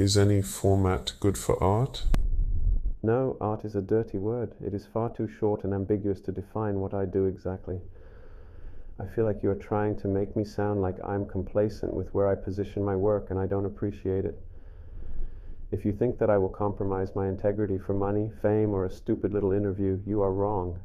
Is any format good for art? No, art is a dirty word. It is far too short and ambiguous to define what I do exactly. I feel like you are trying to make me sound like I'm complacent with where I position my work, and I don't appreciate it. If you think that I will compromise my integrity for money, fame, or a stupid little interview, you are wrong.